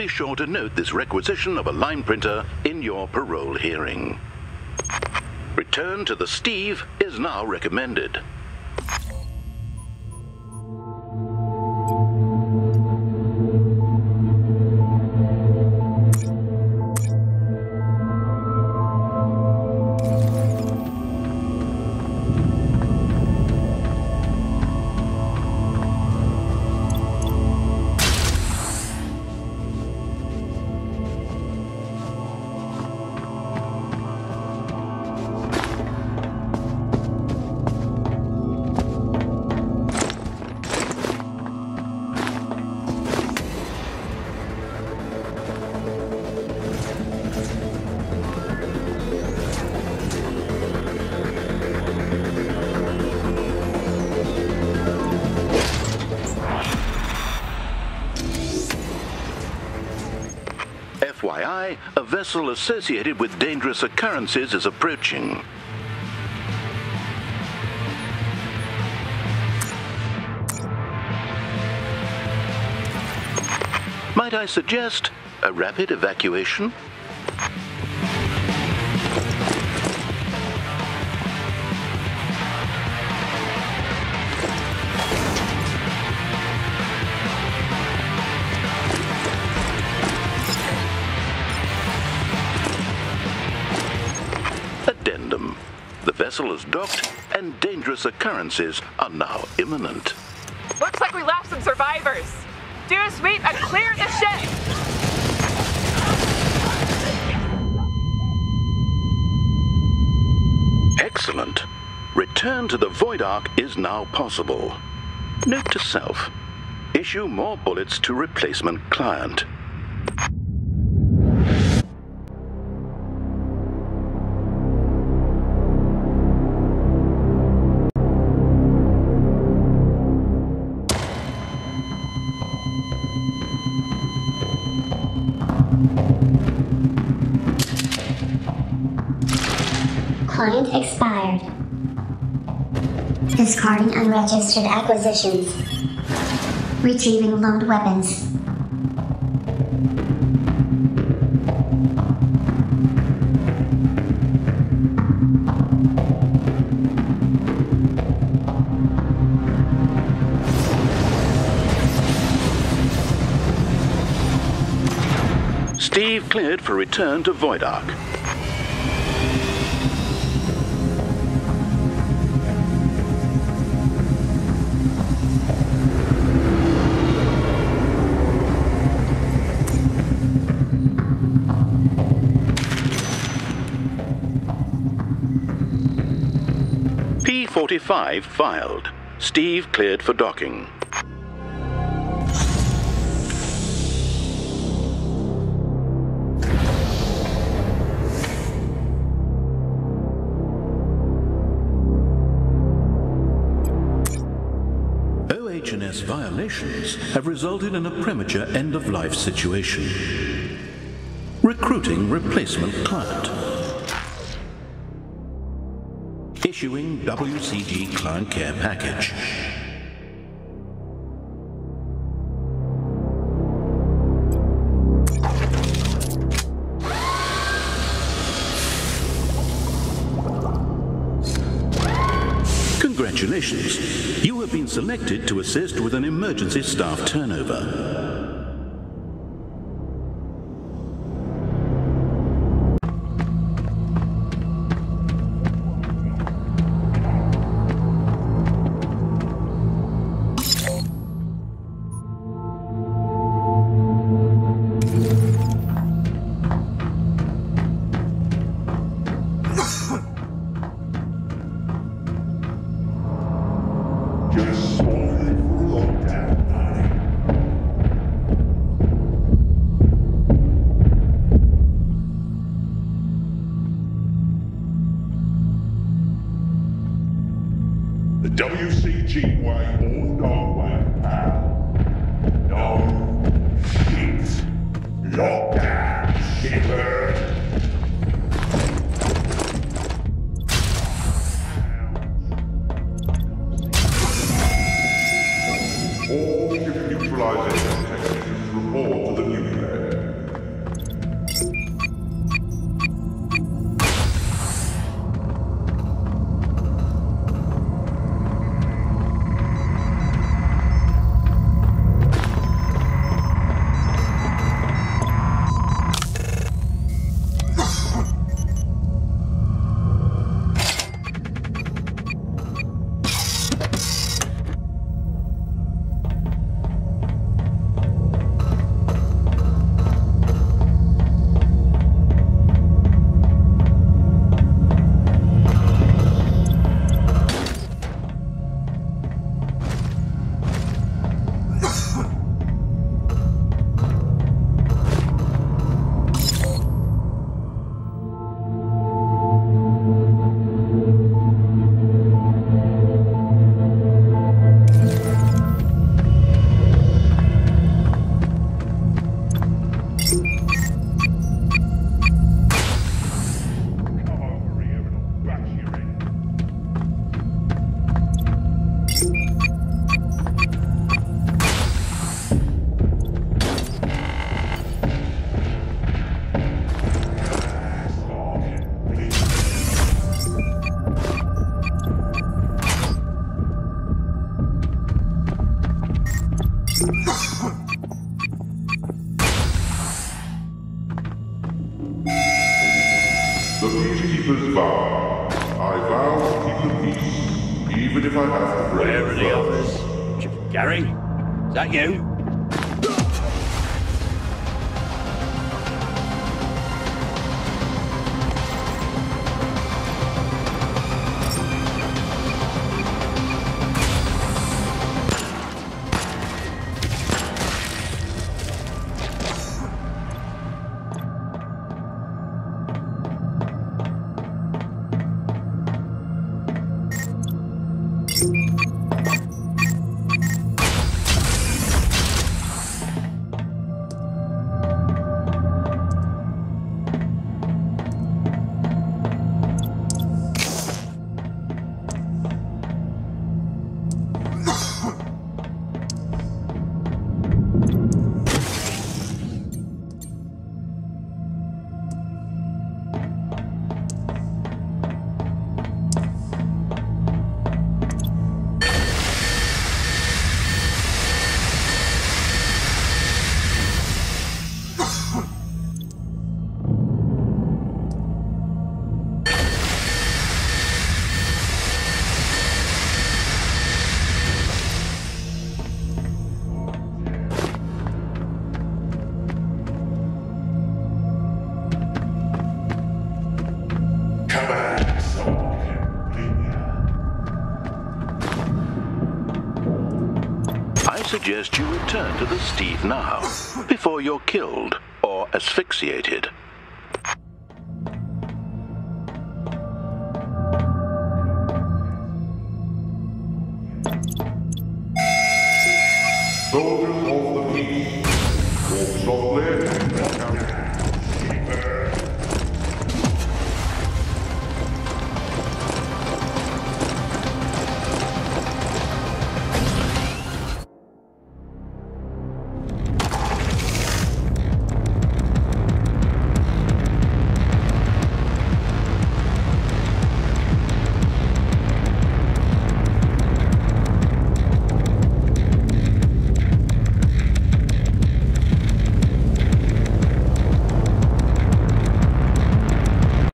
be sure to note this requisition of a line printer in your parole hearing. Return to the Steve is now recommended. FYI, a vessel associated with dangerous occurrences is approaching. Might I suggest a rapid evacuation? Vessel is docked and dangerous occurrences are now imminent. Looks like we lost some survivors. Do a sweep and clear the ship. Excellent. Return to the Void Ark is now possible. Note to self. Issue more bullets to replacement client. Client expired. Discarding unregistered acquisitions. Retrieving loaned weapons. Steve cleared for return to Void Ark. P45 filed. Steve cleared for docking. Have resulted in a premature end-of-life situation. Recruiting replacement client. Issuing WCG client care package. Congratulations. You have been selected to assist with an emergency staff turnover. Just sorry for lockdown, honey. The WCG way are. I vow to keep the peace, even if I have to brave Where are the others? Gary? Is that you? suggest you return to the Steve now, before you're killed or asphyxiated. Soldiers of the peace, walk softly.